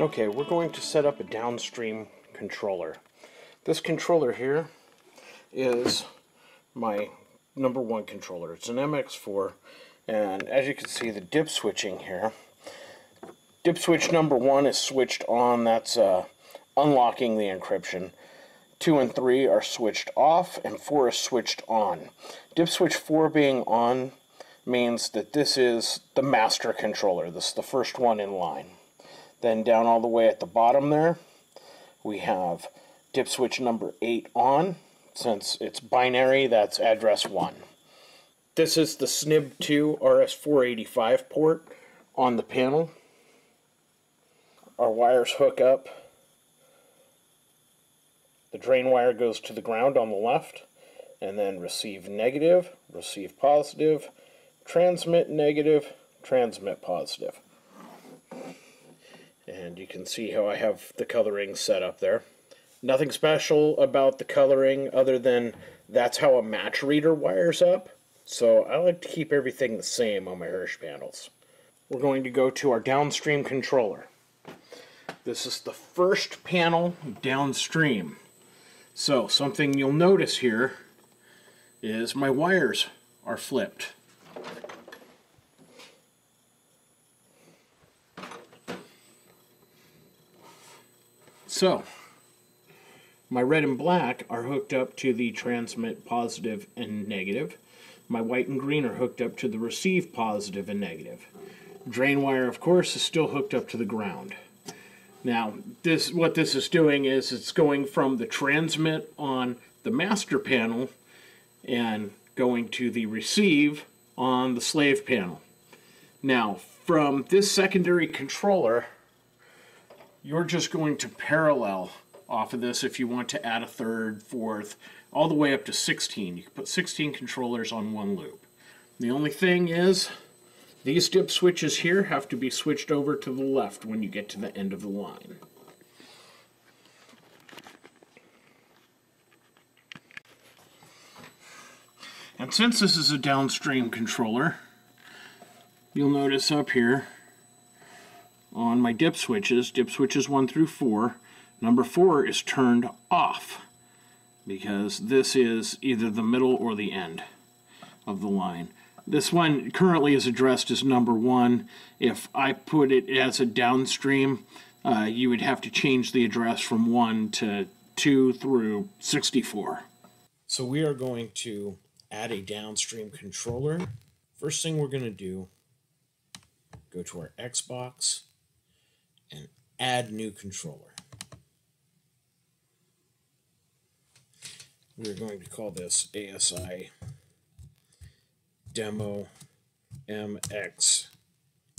Okay, we're going to set up a downstream controller. This controller here is my number one controller. It's an MX4 and as you can see the dip switching here dip switch number one is switched on. That's uh, unlocking the encryption. Two and three are switched off and four is switched on. Dip switch four being on means that this is the master controller. This is the first one in line then down all the way at the bottom there we have dip switch number eight on since it's binary, that's address 1. This is the SNIB2 RS485 port on the panel. Our wires hook up. The drain wire goes to the ground on the left, and then receive negative, receive positive, transmit negative, transmit positive. And you can see how I have the coloring set up there. Nothing special about the coloring other than that's how a match reader wires up. So I like to keep everything the same on my Hirsch panels. We're going to go to our downstream controller. This is the first panel downstream. So something you'll notice here is my wires are flipped. So, my red and black are hooked up to the transmit positive and negative. My white and green are hooked up to the receive positive and negative. Drain wire, of course, is still hooked up to the ground. Now, this what this is doing is it's going from the transmit on the master panel and going to the receive on the slave panel. Now, from this secondary controller, you're just going to parallel off of this if you want to add a third, fourth, all the way up to 16. You can put 16 controllers on one loop. The only thing is, these dip switches here have to be switched over to the left when you get to the end of the line. And since this is a downstream controller, you'll notice up here on my dip switches, dip switches 1 through 4, Number four is turned off because this is either the middle or the end of the line. This one currently is addressed as number one. If I put it as a downstream, uh, you would have to change the address from 1 to 2 through 64. So we are going to add a downstream controller. First thing we're going to do, go to our Xbox and add new controller. we're going to call this ASI Demo MX8.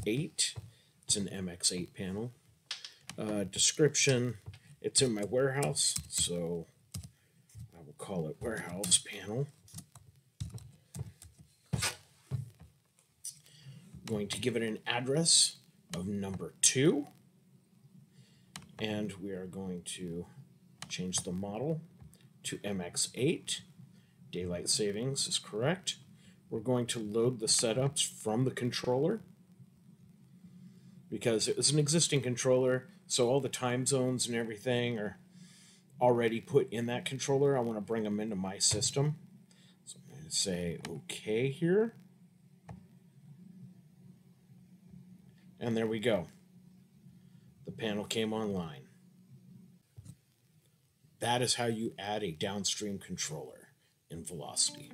It's an MX8 panel. Uh, description, it's in my warehouse, so I will call it warehouse panel. I'm going to give it an address of number two. And we are going to change the model to MX8. Daylight savings is correct. We're going to load the setups from the controller because it was an existing controller, so all the time zones and everything are already put in that controller. I want to bring them into my system. So I'm going to say OK here. And there we go. Panel came online. That is how you add a downstream controller in Velocity.